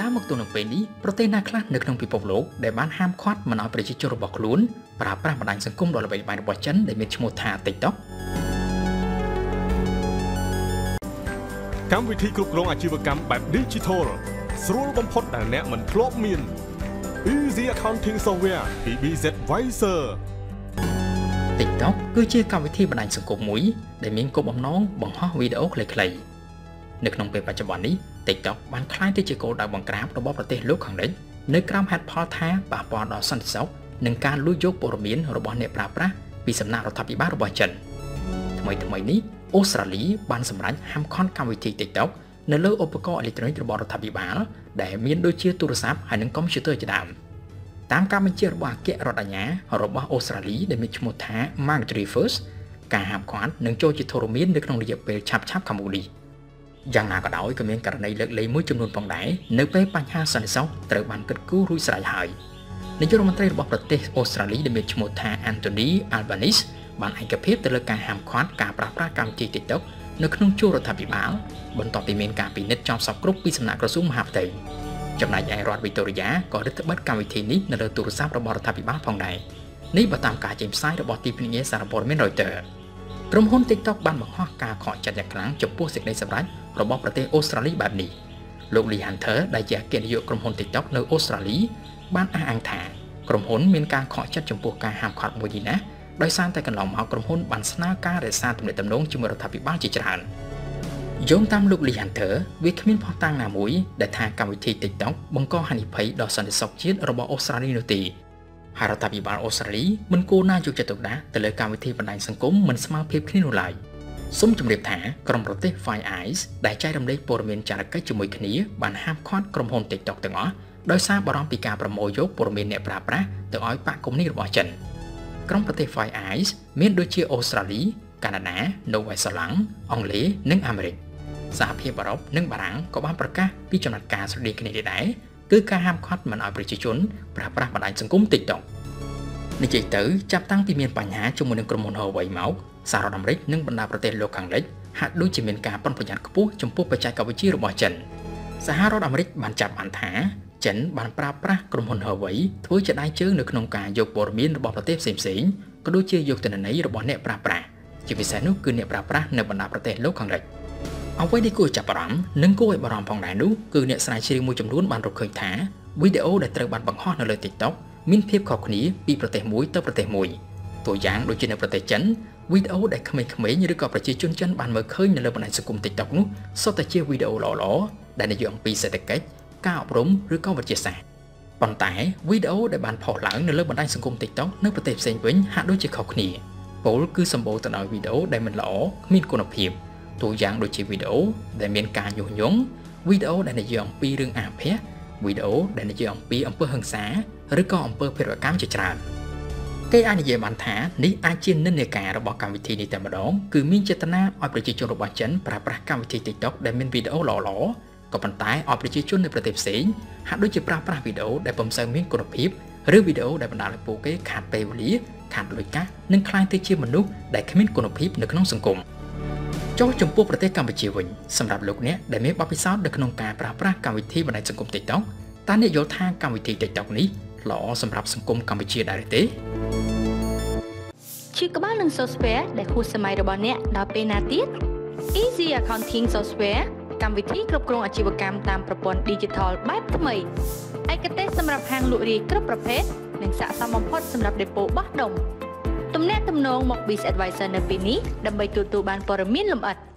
តាមមកទល់នឹងពេលនេះប្រទេសណាខ្លះនៅក្នុងពិភពលោកដែលបានហាមឃាត់មិនឲ្យប្រជាជនរបស់ខ្លួនប្រើប្រាស់បណ្ដាញសង្គមដ៏ល្បីល្បាញរបស់ចិនដែលមានឈ្មោះថា TikTok កម្មវិធីគ្រប់គ្រងអាជីវកម្មបែប Digital ស្រួលបំផុតដែលអ្នកមិនធ្លាប់មាន Easy Accounting Software ពី BZ Visor TikTok គឺជាកម្មវិធីបណ្ដាញសង្គមមួយដែលមានគោលបំណងបង្ហោះវីដេអូខ្លីៗនៅក្នុងពេលបច្ចុប្បន្ននេះ TikTok បានក្លាយទៅជាគោលដៅបង្ក្រាបរបស់ប្រទេសលោកខាងលិចនៅក្រោមហេតុផលថាប៉ះពាល់ដល់សន្តិសុខនិងការលួចយកព័ត៌មានរបស់អ្នកប្រើប្រាស់ពីសំណាក់រដ្ឋាភិបាលរបស់ចិនថ្មីថ្មីនេះអូស្ត្រាលីបានសម្រេចហាមឃាត់កម្មវិធី TikTok នៅលើឧបករណ៍អេឡិចត្រូនិករបស់រដ្ឋាភិបាលដែលមានដូចជាទូរស័ព្ទហើយនិងកុំព្យូទ័រជាដើមតាមការបញ្ជារបស់អគ្គរដ្ឋអាជ្ញារបស់អូស្ត្រាលីដែលមានឈ្មោះថា Marjorie First ការហាមឃាត់នឹងចូលជាធរមាននៅក្នុងរយៈពេលឆាប់ៗខាងមុខនេះ យ៉ាងណាក៏ដោយក៏មានករណីលើកលែងមួយចំនួនផងដែរនៅពេលបញ្ហាសន្តិសុខត្រូវបានគិតគូររួចស្រេចហើយនាយករដ្ឋមន្ត្រីរបស់ប្រទេសអូស្ត្រាលីដែលមានឈ្មោះថា Anthony Albanese បានឯកភាពទៅលើការហាមឃាត់ការប្រើប្រាស់កម្មវិធី TikTok នៅក្នុងជួររដ្ឋាភិបាលបន្ទាប់ពីមានការពិនិត្យចោទសពគ្រប់ពីសំណាក់ក្រសួងមហាផ្ទៃចំណែកឯរដ្ឋវីតូរីយ៉ាក៏រឹតបន្តឹងកម្មវិធីនេះនៅលើទូរស័ព្ទរបស់រដ្ឋាភិបាលផងដែរនេះបើតាមការចេញផ្សាយរបស់ទីភ្នាក់ងារសារព័ត៌មាន Reuters ក្រុមហ៊ុន TikTok បានបង្ហោះការខកចិត្តយ៉ាងខ្លាំងចំពោះសេចក្តីសម្រេច របស់ប្រទេសអូស្ត្រាលីបែបនេះលោក Lee Hunter ដែលជាអគ្គនាយកក្រុមហ៊ុន TikTok នៅអូស្ត្រាលីបានអះអាងថាក្រុមហ៊ុនមានការខកចិត្តចំពោះការហាមឃាត់មួយនេះណាដោយសារតែកន្លងមកក្រុមហ៊ុនបានស្នើការរក្សាទំនាក់ទំនងជាមួយរដ្ឋាភិបាលជាច្រើនយោងតាមលោក Lee Hunter វាគ្មានផុសតាំងណាមួយដែលថាកម្មវិធី TikTok បង្កហានិភ័យដល់សន្តិសុខជាតិរបស់អូស្ត្រាលីនោះទេហើយរដ្ឋាភិបាលអូស្ត្រាលីមិនគួរណាយកចិត្តទុកដាក់ទៅលើកម្មវិធីបណ្ដាញសង្គមមិនស្មើភាពគ្នានោះឡើយ សូមជម្រាបថាក្រុមប្រទេស Five Eyes ដែលចែករំលែកព័ត៌មានចារកិច្ចជាមួយគ្នាបានហាមឃាត់ក្រុមហ៊ុន TikTok ទាំងអស់ដោយសារបារម្ភពីការប្រមូលយកព័ត៌មានអ្នកប្រើប្រាស់ទៅឲ្យបកគមនេះរបស់ចិនក្រុមប្រទេស Five Eyes មានដូចជាអូស្ត្រាលី កាណាដានូវែលសេឡង់អង់គ្លេសនិងអាមេរិកសហភាពអឺរ៉ុបនិងបារាំងក៏បានប្រកាសពីចំណាត់ការស្រដៀងគ្នាដែរគឺការហាមឃាត់មិនឲ្យប្រជាជនប្រើប្រាស់បណ្ដាញសង្គម TikTok និយាយទៅចាប់តាំងពីមានបញ្ហាជាមួយនឹងក្រុមហ៊ុន Huawei មកសហរដ្ឋអាមេរិកនិងបណ្ដាប្រទេសលោកខាងលិចហាក់ដូចជាមានការប្រុងប្រយ័ត្នខ្ពស់ចំពោះបច្ចេកវិទ្យារបស់ចិនសហរដ្ឋអាមេរិកបានចាប់បានថាចិនបានប្រើប្រាស់ក្រុមហ៊ុន Huawei ធ្វើជាដៃជើងនៅក្នុងការយកព័ត៌មានរបស់ប្រទេសផ្សេងៗក៏ដូចជាយកទិន្នន័យរបស់អ្នកប្រើប្រាស់ជាពិសេសនោះគឺអ្នកប្រើប្រាស់នៅបណ្ដាប្រទេសលោកខាងលិចអ្វីដែលគួរចាប់អារម្មណ៍និងគួរឲ្យបារម្ភផងដែរនោះគឺអ្នកស្រាវជ្រាវមួយចំនួនបានរកឃើញថាវីដេអូដែលត្រូវបានបង្ហោះនៅលើ TikTok មានភាពខុសគ្នាពីប្រទេសមួយទៅប្រទេសមួយតួយ៉ាងដូចជានៅប្រទេសចិនវីដេអូដែលក្មេងៗឬក៏ប្រជាជនចិនបានមើលឃើញនៅលើបណ្ដាញសង្គម TikTok នោះសុទ្ធតែជាវីដេអូល្អៗដែលនិយាយអំពីសេដ្ឋកិច្ចការអប់រំឬក៏វិទ្យាសាស្ត្រប៉ុន្តែវីដេអូដែលបានផុសឡើងនៅលើបណ្ដាញសង្គម TikTok នៅប្រទេសផ្សេងវិញហាក់ដូចជាខុសគ្នាពលគឺសម្បូរទៅដោយវីដេអូដែលមិនល្អគ្មានគុណភាពតួយ៉ាងដូចជាវីដេអូដែលមានការញុះញង់វីដេអូដែលនិយាយអំពីរឿងអាភាសវី ដេអូដែលនិយាយអំពីអំពើហិង្សាឬក៏អំពើភេរវកម្មជាច្រើនគេអាចនិយាយបានថានេះអាចជានិន្នាការរបស់កម្មវិធីនេះតែម្ដងគឺមានចេតនាឲ្យប្រជាជនរបស់ចិនប្រើប្រាស់កម្មវិធី TikTok ដែលមានវីដេអូល្អៗក៏ប៉ុន្តែឲ្យប្រជាជននៅប្រទេសផ្សេងហាក់ដូចជាប្រើប្រាស់វីដេអូដែលពុំសូវមានគុណភាពឬវីដេអូដែលបណ្ដាលឲ្យពួកគេខាតពេលវេលាខាតលុយកាសនិងក្លាយទៅជាមនុស្សដែលគ្មានគុណភាពនៅក្នុងសង្គម ចុះចំពោះប្រទេសកម្ពុជាវិញសម្រាប់លោកអ្នកដែលមានបទពិសោធន៍នៅក្នុងការប្រើប្រាស់កម្មវិធីបណ្ដាញសង្គម TikTok តើអ្នកយល់ថាកម្មវិធី TikTok នេះល្អសម្រាប់សង្គមកម្ពុជាដែរទេជាក្បាលនឹង software ដែលហួសសម័យរបស់អ្នកដល់ពេលណាទៀត Easy Accounting Software កម្មវិធីគ្រប់គ្រងអាជីវកម្មតាមប្រព័ន្ធ Digital បែបថ្មីឯកទេសសម្រាប់ហាងលក់រាយគ្រប់ប្រភេទនិងស័ក្តិសមបំផុតសម្រាប់ដេប៉ូបោះដុំ ទំនាក់ទំនងមក Biz Advisor នៅទីនេះដើម្បីទទួលបានព័ត៌មានលម្អិត។